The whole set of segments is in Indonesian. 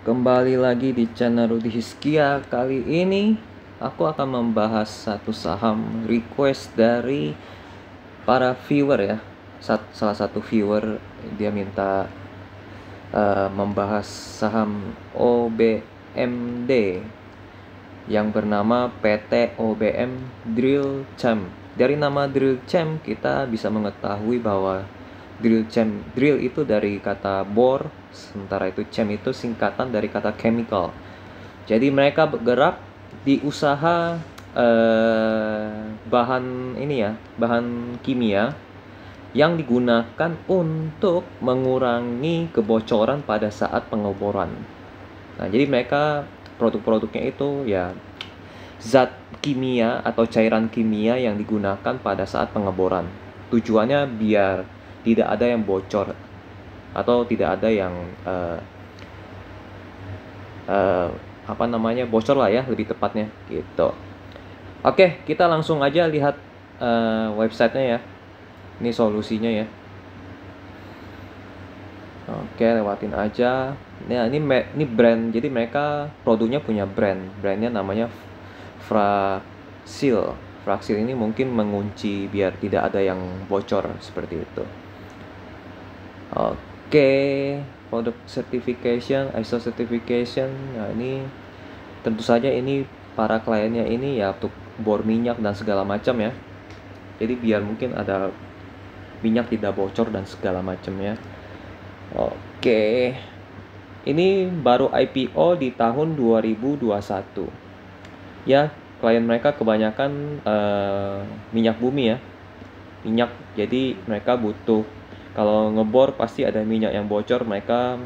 Kembali lagi di channel Rudi Hiskia Kali ini aku akan membahas satu saham request dari para viewer ya. Sat- Salah satu viewer dia minta eh, membahas saham OBMD Yang bernama PT OBM Drill Chem Dari nama Drill Chem kita bisa mengetahui bahwa drill chem drill itu dari kata bore sementara itu chem itu singkatan dari kata chemical. Jadi mereka bergerak di usaha eh, bahan ini ya bahan kimia yang digunakan untuk mengurangi kebocoran pada saat pengeboran nah jadi mereka produk-produknya itu ya zat kimia atau cairan kimia yang digunakan pada saat pengeboran tujuannya biar tidak ada yang bocor atau tidak ada yang uh, uh, apa namanya bocor lah ya lebih tepatnya gitu. Oke kita langsung aja lihat uh, websitenya ya. Ini solusinya ya. Oke lewatin aja. Nah ini ini brand jadi mereka produknya punya brand brandnya namanya Fraxil. Fraxil ini mungkin mengunci biar tidak ada yang bocor seperti itu. Oke, produk certification, ISO certification. Nah, ini tentu saja ini para kliennya ini ya untuk bor minyak dan segala macam ya. Jadi biar mungkin ada minyak tidak bocor dan segala macam ya. Oke. Ini baru IPO di tahun 2021. Ya, klien mereka kebanyakan uh, minyak bumi ya. Minyak. Jadi mereka butuh kalau ngebor pasti ada minyak yang bocor. Mereka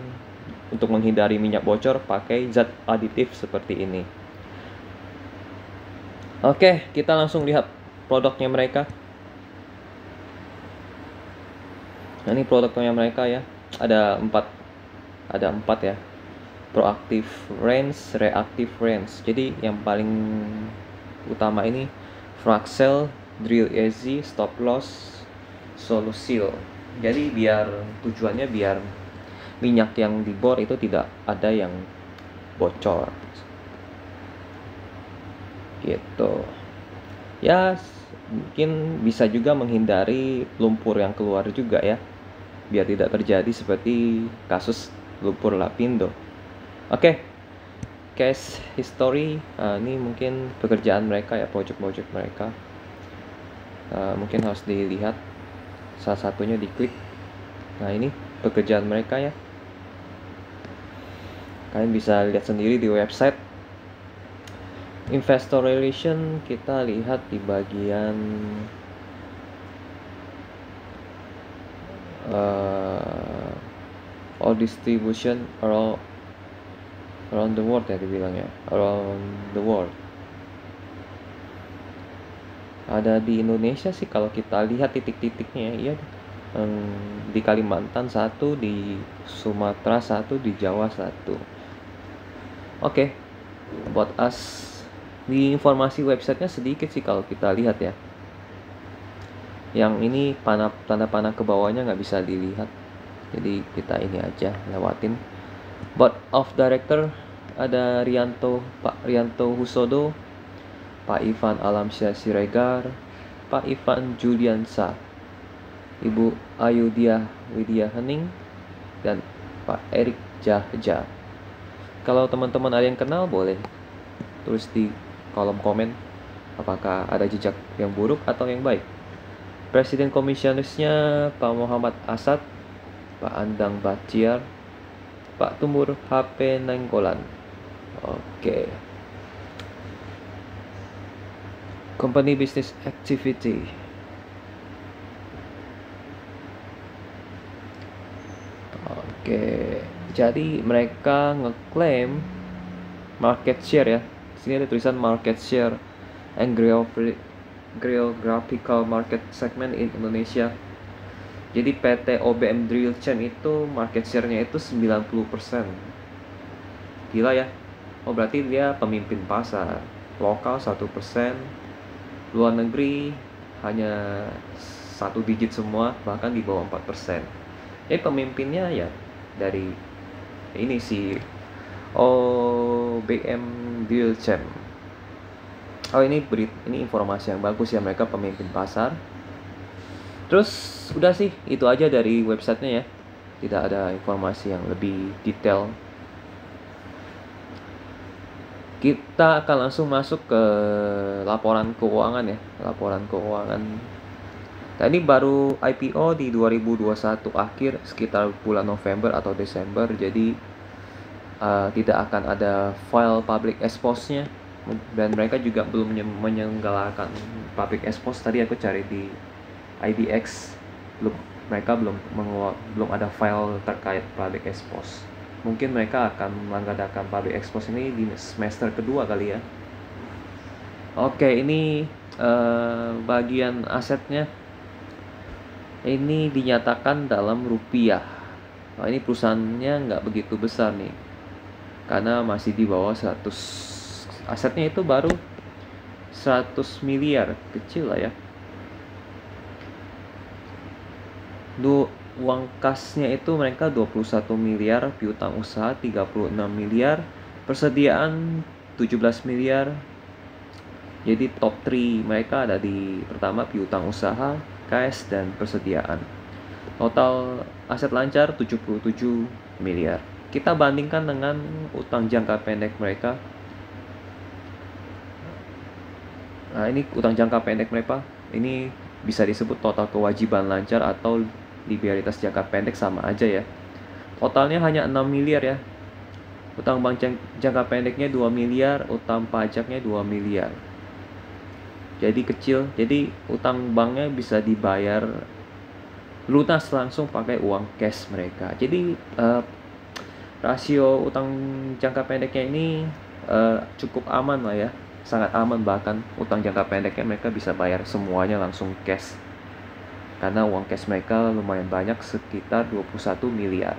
untuk menghindari minyak bocor pakai zat aditif seperti ini. Oke kita langsung lihat produknya mereka. Nah ini produknya mereka ya. Ada empat ada empat ya. Proaktif range reaktif range. Jadi yang paling utama ini Fraxel drill easy stop loss solusil jadi biar tujuannya biar minyak yang dibor itu tidak ada yang bocor. Gitu. Ya mungkin bisa juga menghindari lumpur yang keluar juga ya. Biar tidak terjadi seperti kasus lumpur lapindo. Oke case history uh, ini mungkin pekerjaan mereka ya project-project mereka. Uh, mungkin harus dilihat salah satunya diklik. Nah ini pekerjaan mereka ya. Kalian bisa lihat sendiri di website. Investor relation kita lihat di bagian uh, all distribution around around the world ya dibilangnya. Around the world ada di Indonesia sih kalau kita lihat titik-titiknya ya di Kalimantan satu di Sumatera satu di Jawa satu. Oke okay. buat us di informasi websitenya sedikit sih kalau kita lihat ya. Yang ini panah tanda panah ke bawahnya nggak bisa dilihat. Jadi kita ini aja lewatin. Board of director ada Rianto Pak Rianto Husodo Pak Ivan Alamsyah Siregar, Pak Ivan Juliansa, Ibu Ayudhya Widya Hening, dan Pak Erik Jahja. Kalau teman-teman ada yang kenal boleh tulis di kolom komen apakah ada jejak yang buruk atau yang baik. Presiden komisionisnya Pak Muhammad Asad, Pak Andang Baciar, Pak Tumur HP Nenggolan. Oke. Okay. Company business activity. Oke jadi mereka ngeklaim market share ya. Sini ada tulisan market share and geographical market segment in Indonesia. Jadi PT OBM Drill Chem itu market share-nya itu 90% gila ya. Oh berarti dia pemimpin pasar. Lokal 1% luar negeri hanya satu digit semua bahkan di bawah 4% jadi pemimpinnya ya dari ini si oh BM Bilchem oh ini berit ini informasi yang bagus ya mereka pemimpin pasar. Terus udah sih itu aja dari websitenya ya. Tidak ada informasi yang lebih detail kita akan langsung masuk ke laporan keuangan ya laporan keuangan. Ini baru IPO di 2021 akhir sekitar bulan November atau Desember. Jadi uh, tidak akan ada file public expose-nya. Dan mereka juga belum menyelenggarakan public expose. Tadi aku cari di IDX belum mereka belum belum ada file terkait public expose mungkin mereka akan mengadakan public expose ini di semester kedua kali ya oke ini uh, bagian asetnya ini dinyatakan dalam rupiah. Nah, ini perusahaannya nggak begitu besar nih, karena masih di bawah 100 asetnya itu baru 100 miliar kecil lah ya. Du, uang kasnya itu mereka 21 miliar, piutang usaha 36 miliar, persediaan 17 miliar. Jadi top 3 mereka ada di pertama piutang usaha, KS dan persediaan. Total aset lancar 77 miliar. Kita bandingkan dengan utang jangka pendek mereka. Nah, ini utang jangka pendek mereka. Ini bisa disebut total kewajiban lancar atau liabilitas jangka pendek sama aja ya. Totalnya hanya 6 miliar ya. Utang bank jangka pendeknya 2 miliar, utang pajaknya 2 miliar jadi kecil jadi utang banknya bisa dibayar lunas langsung pakai uang cash mereka jadi uh, rasio utang jangka pendeknya ini uh, cukup aman lah ya sangat aman bahkan utang jangka pendeknya mereka bisa bayar semuanya langsung cash karena uang cash mereka lumayan banyak sekitar 21 miliar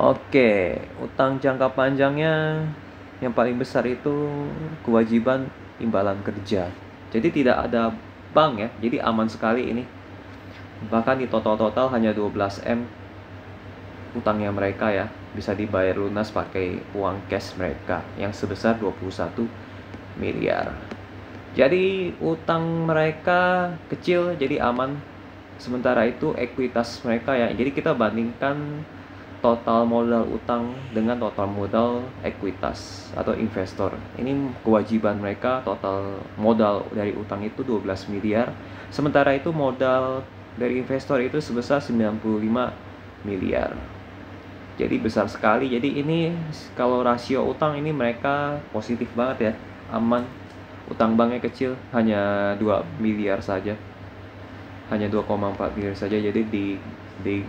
Oke, utang jangka panjangnya yang paling besar itu kewajiban imbalan kerja. Jadi tidak ada bank ya, jadi aman sekali ini. Bahkan di total-total hanya 12M utangnya mereka ya, bisa dibayar lunas pakai uang cash mereka yang sebesar 21 miliar. Jadi utang mereka kecil jadi aman. Sementara itu ekuitas mereka ya. Jadi kita bandingkan total modal utang dengan total modal ekuitas atau investor. Ini kewajiban mereka total modal dari utang itu 12 miliar. Sementara itu modal dari investor itu sebesar 95 miliar. Jadi besar sekali. Jadi ini kalau rasio utang ini mereka positif banget ya. Aman. Utang banknya kecil hanya 2 miliar saja. Hanya 2,4 miliar saja. Jadi di di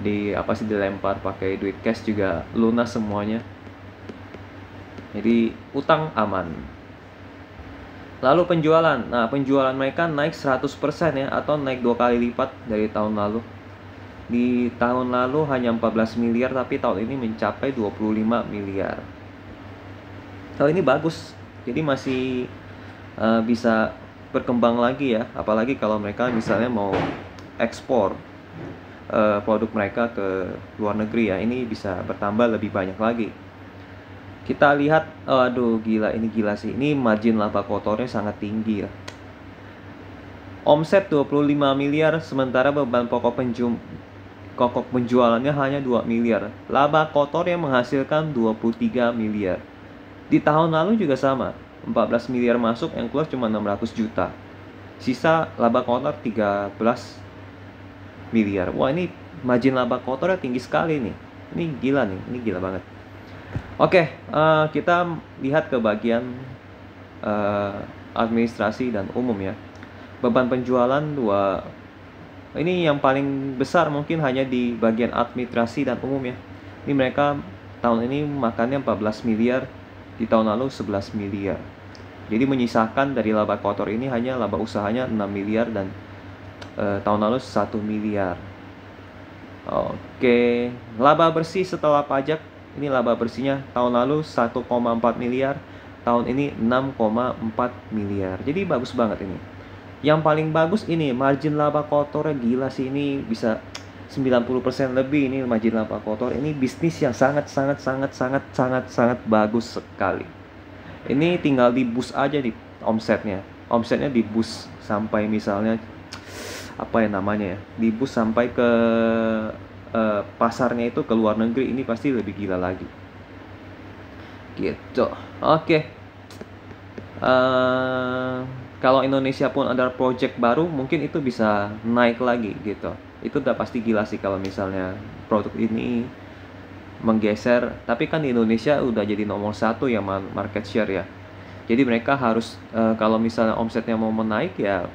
di apa sih dilempar pakai duit cash juga lunas semuanya. Jadi utang aman. Lalu penjualan. Nah penjualan mereka naik 100% ya atau naik dua kali lipat dari tahun lalu. Di tahun lalu hanya 14 miliar tapi tahun ini mencapai 25 miliar. Kalau ini bagus jadi masih uh, bisa berkembang lagi ya. Apalagi kalau mereka misalnya mau ekspor uh, produk mereka ke luar negeri ya ini bisa bertambah lebih banyak lagi. Kita lihat aduh gila ini gila sih. Ini margin laba kotornya sangat tinggi ya. Omset 25 miliar sementara beban pokok penjum kokok penjualannya hanya 2 miliar. Laba kotor yang menghasilkan 23 miliar di tahun lalu juga sama 14 miliar masuk yang keluar cuma 600 juta sisa laba kotor 13 miliar. Wah ini margin laba kotornya tinggi sekali nih. Ini gila nih, ini gila banget. Oke, uh, kita lihat ke bagian uh, administrasi dan umum ya. Beban penjualan dua ini yang paling besar mungkin hanya di bagian administrasi dan umum ya. Ini mereka tahun ini makannya 14 miliar, di tahun lalu 11 miliar. Jadi menyisakan dari laba kotor ini hanya laba usahanya 6 miliar dan uh, tahun lalu 1 miliar. Oke, laba bersih setelah pajak ini laba bersihnya tahun lalu 1,4 miliar, tahun ini 6,4 miliar. Jadi bagus banget ini. Yang paling bagus ini margin laba kotornya gila sih ini bisa 90% lebih ini margin laba kotor. Ini bisnis yang sangat sangat sangat sangat sangat sangat bagus sekali. Ini tinggal di boost aja di omsetnya. Omsetnya di boost sampai misalnya apa ya namanya ya di boost sampai ke uh, pasarnya itu ke luar negeri ini pasti lebih gila lagi. Gitu. Oke. Okay. uh, eh, kalau Indonesia pun ada project baru mungkin itu bisa naik lagi gitu itu udah pasti gila sih kalau misalnya produk ini menggeser. Tapi kan di Indonesia udah jadi nomor satu ya market share ya. Jadi mereka harus uh, kalau misalnya omsetnya mau menaik ya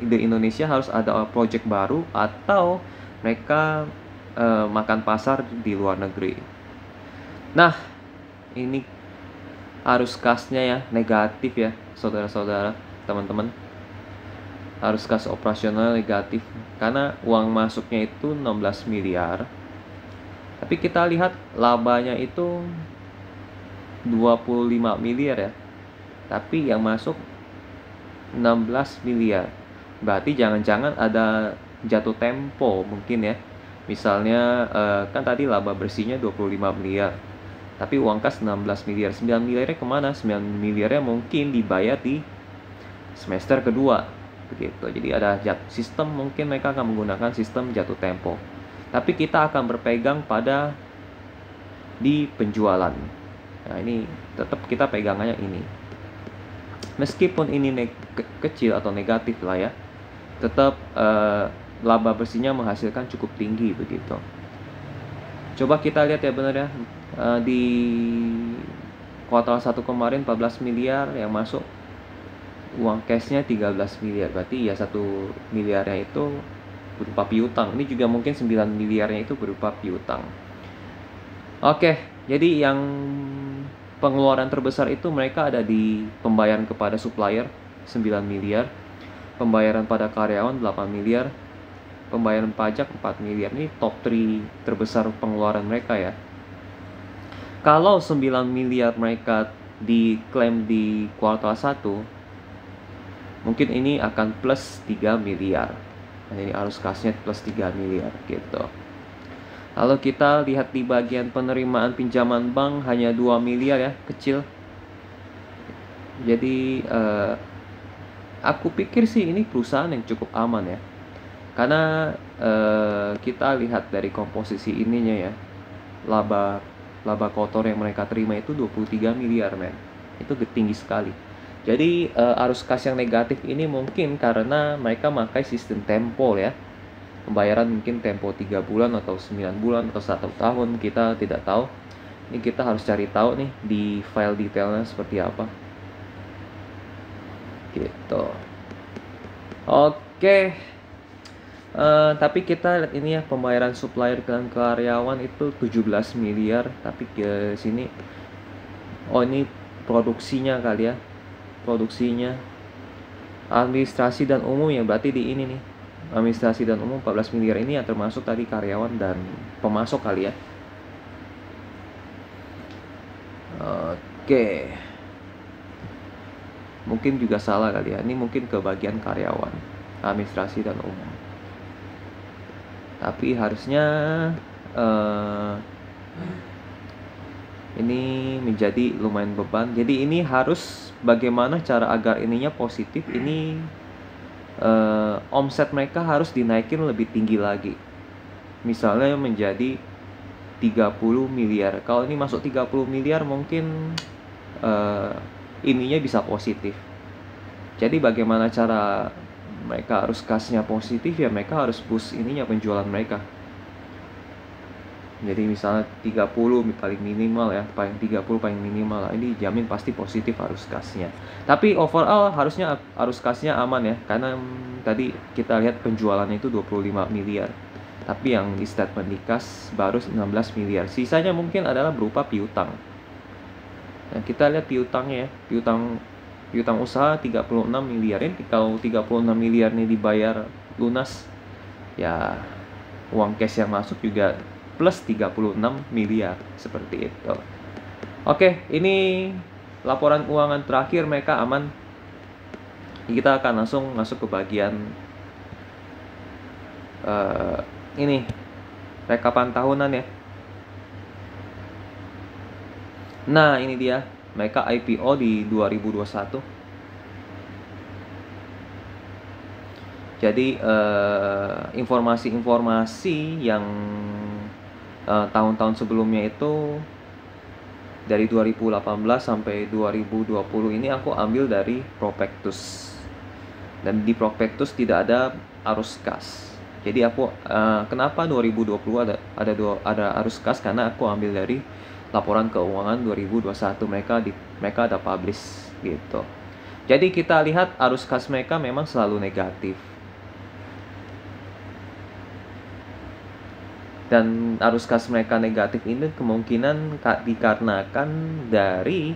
di Indonesia harus ada project baru atau mereka uh, makan pasar di luar negeri. Nah ini arus kasnya ya negatif ya saudara-saudara teman-teman harus kas operasional negatif? Karena uang masuknya itu 16 miliar. Tapi kita lihat labanya itu 25 miliar ya. Tapi yang masuk 16 miliar. Berarti jangan-jangan ada jatuh tempo mungkin ya. Misalnya eh, kan tadi laba bersihnya 25 miliar. Tapi uang kas 16 miliar. 9 miliarnya ke mana? 9 miliarnya mungkin dibayar di semester kedua begitu. Jadi ada jat sistem mungkin mereka akan menggunakan sistem jatuh tempo. Tapi kita akan berpegang pada di penjualan. Nah ini tetap kita pegangannya ini. Meskipun ini ke kecil atau negatif lah ya tetap uh, laba bersihnya menghasilkan cukup tinggi begitu. Coba kita lihat ya benar ya uh, di kuartal satu kemarin 14 miliar yang masuk uang cashnya 13 miliar. Berarti ya satu miliarnya itu berupa piutang. Ini juga mungkin 9 miliarnya itu berupa piutang. Oke jadi yang pengeluaran terbesar itu mereka ada di pembayaran kepada supplier 9 miliar. Pembayaran pada karyawan 8 miliar. Pembayaran pajak 4 miliar. Ini top 3 terbesar pengeluaran mereka ya. Kalau 9 miliar mereka diklaim di kuartal 1 mungkin ini akan plus 3 miliar. Ini arus kasnya plus 3 miliar gitu. Lalu kita lihat di bagian penerimaan pinjaman bank hanya 2 miliar ya kecil. Jadi uh, aku pikir sih ini perusahaan yang cukup aman ya. Karena uh, kita lihat dari komposisi ininya ya laba laba kotor yang mereka terima itu 23 miliar men. Itu tinggi sekali jadi uh, arus kas yang negatif ini mungkin karena mereka memakai sistem tempo ya. Pembayaran mungkin tempo 3 bulan atau 9 bulan atau satu tahun kita tidak tahu. Ini kita harus cari tahu nih di file detailnya seperti apa. Gitu. Oke. Uh, tapi kita lihat ini ya pembayaran supplier dan karyawan itu 17 miliar tapi ke sini oh ini produksinya kali ya produksinya. Administrasi dan umum ya berarti di ini nih. Administrasi dan umum 14 miliar ini yang termasuk tadi karyawan dan pemasok kali ya. Oke. Mungkin juga salah kali ya. Ini mungkin ke bagian karyawan administrasi dan umum. Tapi harusnya uh, ini menjadi lumayan beban. Jadi ini harus bagaimana cara agar ininya positif ini uh, omset mereka harus dinaikin lebih tinggi lagi. Misalnya menjadi 30 miliar. Kalau ini masuk 30 miliar mungkin uh, ininya bisa positif. Jadi bagaimana cara mereka harus kasnya positif ya mereka harus boost ininya penjualan mereka jadi misalnya 30 paling minimal ya paling 30 paling minimal ini jamin pasti positif arus kasnya tapi overall harusnya arus kasnya aman ya karena tadi kita lihat penjualannya itu 25 miliar. Tapi yang di statement di kas baru 16 miliar. Sisanya mungkin adalah berupa piutang. Nah kita lihat piutangnya ya. Piutang piutang usaha 36 miliar. Ini kalau 36 miliar ini dibayar lunas ya uang cash yang masuk juga plus 36 miliar seperti itu. Oke, ini laporan keuangan terakhir mereka aman. Kita akan langsung masuk ke bagian uh, ini rekapan tahunan ya nah ini dia mereka IPO di 2021 Jadi informasi informasi-informasi yang uh, tahun-tahun sebelumnya itu dari 2018 sampai 2020 ini aku ambil dari Prospectus dan di Prospectus tidak ada arus kas. Jadi aku uh, kenapa 2020 ada ada dua, ada arus kas karena aku ambil dari laporan keuangan 2021 mereka di mereka ada publish gitu. Jadi kita lihat arus kas mereka memang selalu negatif dan arus kas mereka negatif ini kemungkinan dikarenakan dari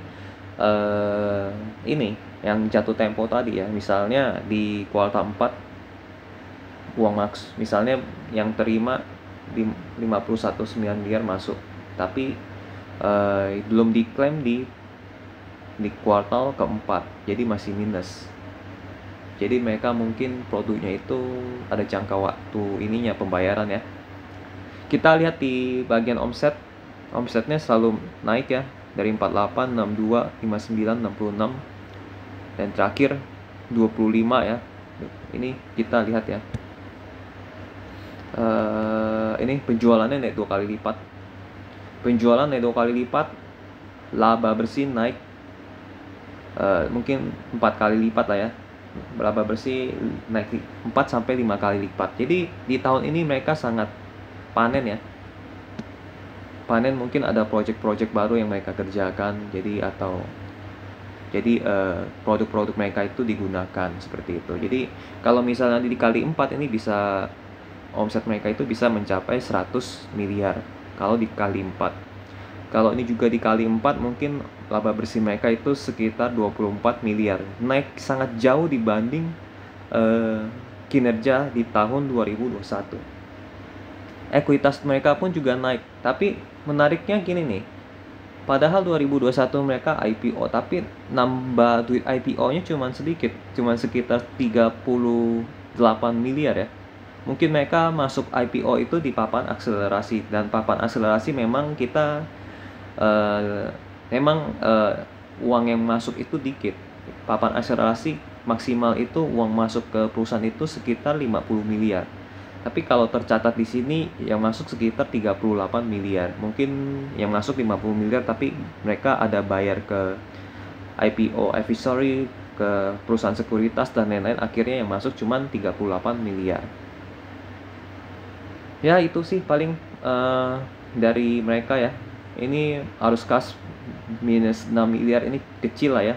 uh, ini yang jatuh tempo tadi ya. Misalnya di kuartal 4 uang maks misalnya yang terima di 51,9 miliar masuk. Tapi uh, belum diklaim di di kuartal keempat. Jadi masih minus. Jadi mereka mungkin produknya itu ada jangka waktu ininya pembayaran ya kita lihat di bagian omset. Omsetnya selalu naik ya. Dari 48 62 59 66 dan terakhir 25 ya. Ini kita lihat ya. Uh, ini penjualannya naik dua kali lipat. Penjualan naik dua kali lipat laba bersih naik uh, mungkin empat kali lipat lah ya. Laba bersih naik 4 sampai 5 kali lipat. Jadi di tahun ini mereka sangat panen ya. Panen mungkin ada project-project baru yang mereka kerjakan jadi atau jadi uh, produk-produk mereka itu digunakan seperti itu. Jadi kalau misalnya dikali 4 ini bisa omset mereka itu bisa mencapai 100 miliar kalau dikali 4 kalau ini juga dikali 4 mungkin laba bersih mereka itu sekitar 24 miliar. Naik sangat jauh dibanding uh, kinerja di tahun 2021 ekuitas mereka pun juga naik. Tapi menariknya gini nih. Padahal 2021 mereka IPO tapi nambah duit IPO-nya cuma sedikit, cuma sekitar 38 miliar ya. Mungkin mereka masuk IPO itu di papan akselerasi dan papan akselerasi memang kita uh, memang uh, uang yang masuk itu dikit. Papan akselerasi maksimal itu uang masuk ke perusahaan itu sekitar 50 miliar tapi kalau tercatat di sini yang masuk sekitar 38 miliar. Mungkin yang masuk 50 miliar tapi mereka ada bayar ke IPO advisory ke perusahaan sekuritas dan lain-lain akhirnya yang masuk cuma 38 miliar. Ya itu sih paling uh, dari mereka ya. Ini arus kas minus 6 miliar ini kecil lah ya.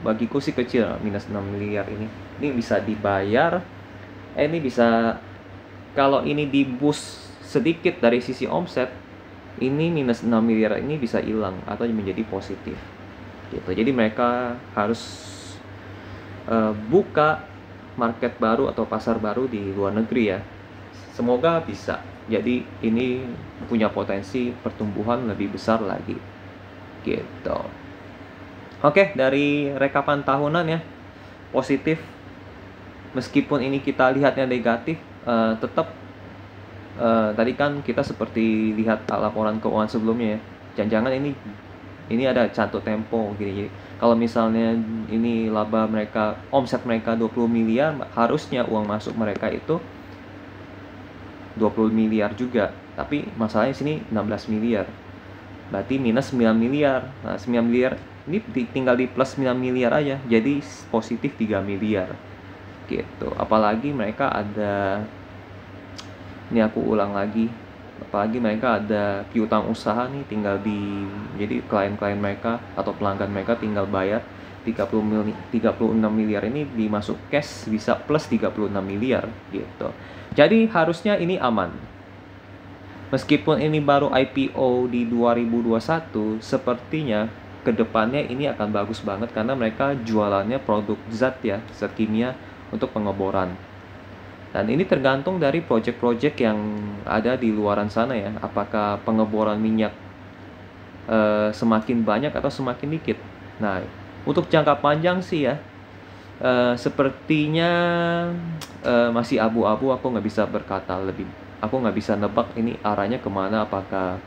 Bagiku sih kecil minus 6 miliar ini. Ini bisa dibayar eh ini bisa kalau ini di boost sedikit dari sisi omset ini minus 6 miliar ini bisa hilang atau menjadi positif. Gitu. Jadi mereka harus uh, buka market baru atau pasar baru di luar negeri ya. Semoga bisa. Jadi ini punya potensi pertumbuhan lebih besar lagi. Gitu. Oke dari rekapan tahunan ya positif. Meskipun ini kita lihatnya negatif uh, tetap uh, tadi kan kita seperti lihat laporan keuangan sebelumnya ya. Jangan-jangan ini ini ada cantuk tempo gini. Jadi kalau misalnya ini laba mereka omset mereka 20 miliar harusnya uang masuk mereka itu 20 miliar juga. Tapi masalahnya sini 16 miliar. Berarti minus 9 miliar. Nah 9 miliar ini tinggal di plus 9 miliar aja. Jadi positif 3 miliar gitu apalagi mereka ada ini aku ulang lagi apalagi mereka ada piutang usaha nih tinggal di jadi klien-klien mereka atau pelanggan mereka tinggal bayar 30 mil, 36 miliar ini dimasuk cash bisa plus 36 miliar gitu. Jadi harusnya ini aman. Meskipun ini baru IPO di 2021, sepertinya ke depannya ini akan bagus banget karena mereka jualannya produk zat ya, zat kimia untuk pengeboran. Dan ini tergantung dari proyek-proyek yang ada di luaran sana ya. Apakah pengeboran minyak e, semakin banyak atau semakin dikit. Nah, untuk jangka panjang sih ya, e, sepertinya e, masih abu-abu. Aku nggak bisa berkata lebih aku nggak bisa nebak ini arahnya ke mana apakah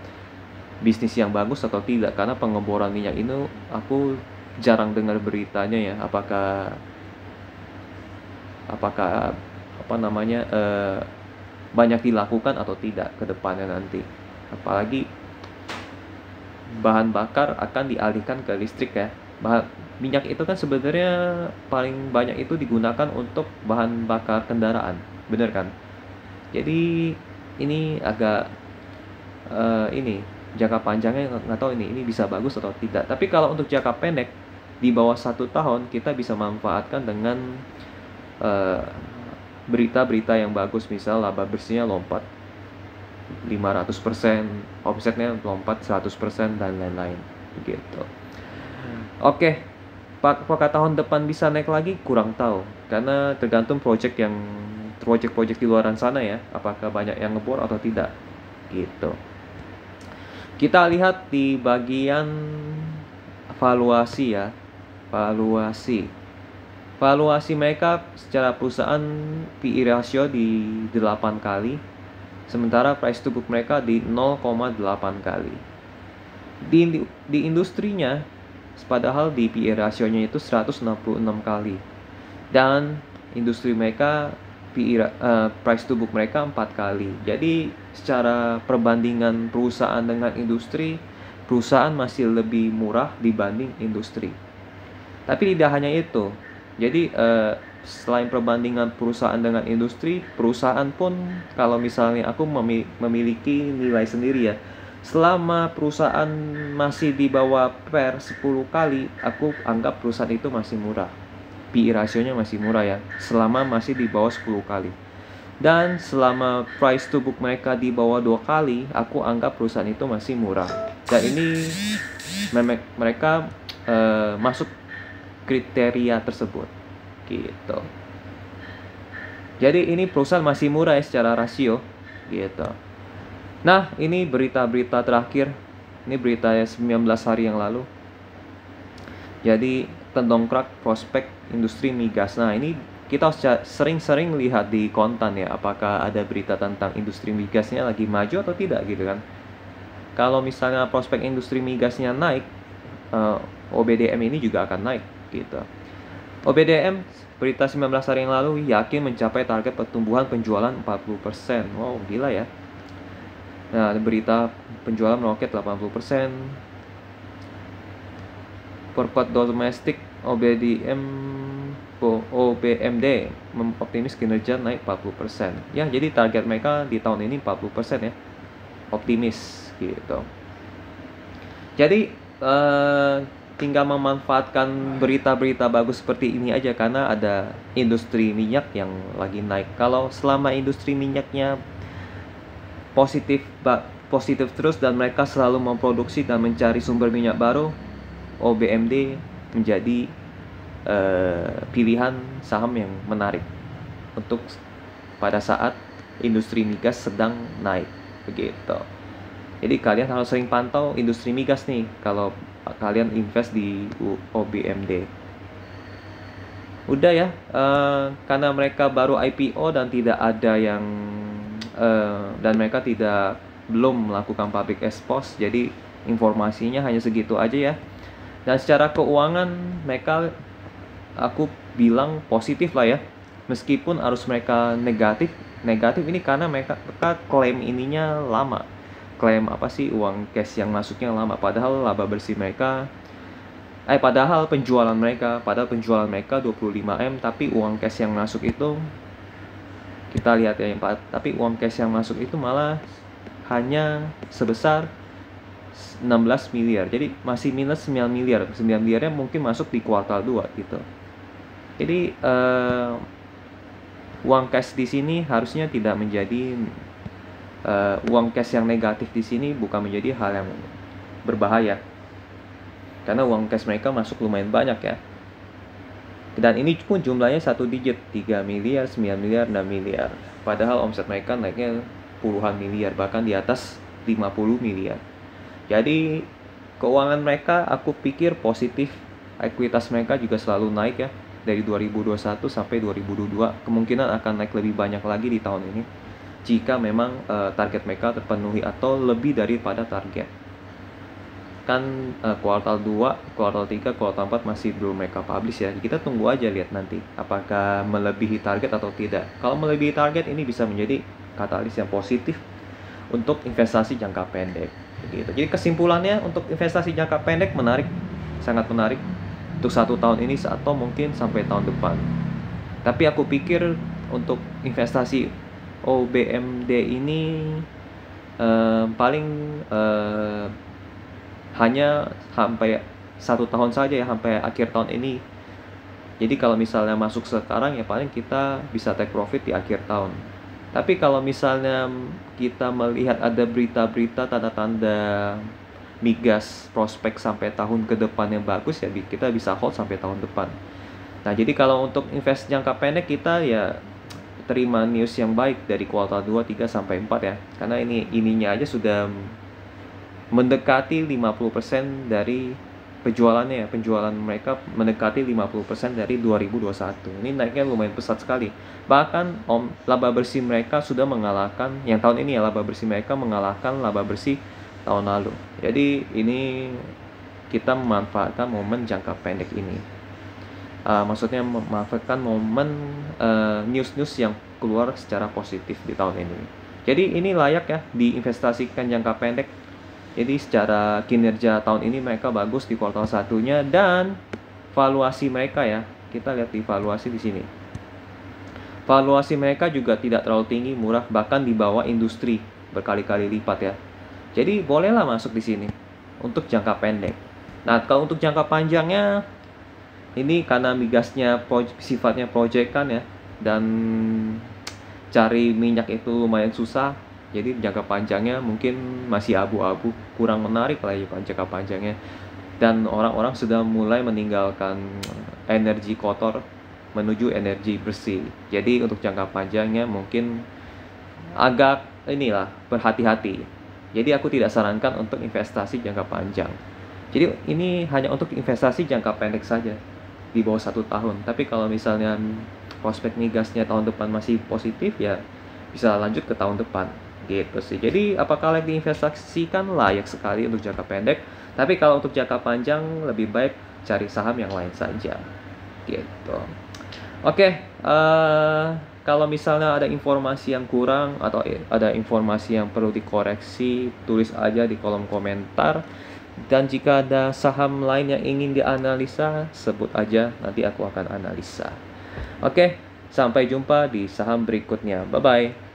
bisnis yang bagus atau tidak karena pengeboran minyak ini aku jarang dengar beritanya ya apakah apakah apa namanya eh, banyak dilakukan atau tidak ke depannya nanti. Apalagi bahan bakar akan dialihkan ke listrik ya. Bahan minyak itu kan sebenarnya paling banyak itu digunakan untuk bahan bakar kendaraan bener kan? Jadi ini agak uh, ini jangka panjangnya nggak tahu ini ini bisa bagus atau tidak. Tapi kalau untuk jangka pendek di bawah satu tahun kita bisa manfaatkan dengan berita-berita yang bagus misal laba bersihnya lompat 500% omsetnya lompat 100% dan lain-lain gitu. Oke okay. apakah tahun depan bisa naik lagi? Kurang tahu karena tergantung project yang project-project di luar sana ya apakah banyak yang ngebor atau tidak gitu. Kita lihat di bagian valuasi ya valuasi valuasi mereka secara perusahaan PE ratio di 8 kali sementara price to book mereka di 0,8 kali. Di, di industrinya padahal di PE rasionya itu 166 kali. Dan industri mereka PE uh, price to book mereka 4 kali. Jadi secara perbandingan perusahaan dengan industri perusahaan masih lebih murah dibanding industri. Tapi tidak hanya itu. Jadi uh, selain perbandingan perusahaan dengan industri, perusahaan pun kalau misalnya aku memiliki nilai sendiri ya. Selama perusahaan masih di bawah per 10 kali, aku anggap perusahaan itu masih murah. PI rasionya masih murah ya, selama masih di bawah 10 kali. Dan selama price to book mereka di bawah dua kali, aku anggap perusahaan itu masih murah. Dan ini mereka uh, masuk kriteria tersebut. Gitu. Jadi ini perusahaan masih murah ya secara rasio. Gitu. Nah ini berita-berita terakhir. Ini berita ya 19 hari yang lalu. Jadi tendongkrak prospek industri migas. Nah ini kita sering-sering lihat di kontan ya apakah ada berita tentang industri migasnya lagi maju atau tidak gitu kan. Kalau misalnya prospek industri migasnya naik eh, OBDM ini juga akan naik gitu. OBDM berita 19 hari yang lalu yakin mencapai target pertumbuhan penjualan 40%. Wow, gila ya. Nah, berita penjualan meroket 80%. Perkuat domestik OBDM OBMD optimis kinerja naik 40%. Ya, jadi target mereka di tahun ini 40% ya. Optimis gitu. Jadi uh, tinggal memanfaatkan berita-berita bagus seperti ini aja karena ada industri minyak yang lagi naik. Kalau selama industri minyaknya positif positif terus dan mereka selalu memproduksi dan mencari sumber minyak baru, OBMD menjadi uh, pilihan saham yang menarik untuk pada saat industri migas sedang naik begitu. Jadi kalian harus sering pantau industri migas nih kalau kalian invest di OBMD udah ya uh, karena mereka baru IPO dan tidak ada yang uh, dan mereka tidak belum melakukan public expose jadi informasinya hanya segitu aja ya. Dan secara keuangan mereka aku bilang positif lah ya. Meskipun arus mereka negatif negatif ini karena mereka, mereka klaim ininya lama klaim apa sih uang cash yang masuknya lama? Padahal laba bersih mereka eh padahal penjualan mereka padahal penjualan mereka 25M tapi uang cash yang masuk itu kita lihat ya Pak tapi uang cash yang masuk itu malah hanya sebesar 16 miliar. Jadi masih minus 9 miliar. 9 miliarnya mungkin masuk di kuartal 2 gitu. Jadi uh, uang cash di sini harusnya tidak menjadi uh, uang cash yang negatif di sini bukan menjadi hal yang berbahaya. Karena uang cash mereka masuk lumayan banyak ya. Dan ini pun jumlahnya satu digit 3 miliar 9 miliar 6 miliar. Padahal omset mereka naiknya puluhan miliar bahkan di atas 50 miliar. Jadi keuangan mereka aku pikir positif. Ekuitas mereka juga selalu naik ya dari 2021 sampai 2022 kemungkinan akan naik lebih banyak lagi di tahun ini jika memang uh, target mereka terpenuhi atau lebih daripada target kan uh, kuartal 2, kuartal 3, kuartal 4 masih belum mereka publish ya. Kita tunggu aja lihat nanti apakah melebihi target atau tidak. Kalau melebihi target ini bisa menjadi katalis yang positif untuk investasi jangka pendek. Begitu. Jadi kesimpulannya untuk investasi jangka pendek menarik, sangat menarik untuk satu tahun ini atau mungkin sampai tahun depan. Tapi aku pikir untuk investasi OBMD ini uh, paling uh, hanya sampai satu tahun saja ya sampai akhir tahun ini jadi kalau misalnya masuk sekarang ya paling kita bisa take profit di akhir tahun tapi kalau misalnya kita melihat ada berita-berita tanda-tanda migas prospek sampai tahun ke depan yang bagus ya kita bisa hold sampai tahun depan. Nah, jadi kalau untuk invest jangka pendek kita ya terima news yang baik dari kuartal 2, 3 sampai 4 ya. Karena ini ininya aja sudah mendekati 50% dari penjualannya ya. Penjualan mereka mendekati 50% dari 2021 ini naiknya lumayan pesat sekali. Bahkan om laba bersih mereka sudah mengalahkan yang tahun ini ya laba bersih mereka mengalahkan laba bersih tahun lalu. Jadi ini kita memanfaatkan momen jangka pendek ini uh, maksudnya memanfaatkan momen uh, news-news yang keluar secara positif di tahun ini jadi ini layak ya diinvestasikan jangka pendek jadi secara kinerja tahun ini mereka bagus di kuartal satunya dan valuasi mereka ya. Kita lihat di valuasi di sini. Valuasi mereka juga tidak terlalu tinggi, murah bahkan di bawah industri berkali-kali lipat ya. Jadi bolehlah masuk di sini untuk jangka pendek. Nah, kalau untuk jangka panjangnya ini karena migasnya sifatnya proyekan ya. Dan cari minyak itu lumayan susah. Jadi jangka panjangnya mungkin masih abu-abu. Kurang menarik lah ya jangka panjangnya. Dan orang-orang sudah mulai meninggalkan energi kotor menuju energi bersih. Jadi untuk jangka panjangnya mungkin agak inilah berhati-hati. Jadi aku tidak sarankan untuk investasi jangka panjang. Jadi ini hanya untuk investasi jangka pendek saja di bawah satu tahun. Tapi kalau misalnya prospek migasnya tahun depan masih positif ya bisa lanjut ke tahun depan. Gitu sih. Jadi apakah layak diinvestasikan? Layak sekali untuk jangka pendek. Tapi kalau untuk jangka panjang lebih baik cari saham yang lain saja. Gitu. Oke uh, kalau misalnya ada informasi yang kurang atau ada informasi yang perlu dikoreksi tulis aja di kolom komentar dan jika ada saham lain yang ingin dianalisa sebut aja nanti aku akan analisa. Oke sampai jumpa di saham berikutnya. Bye bye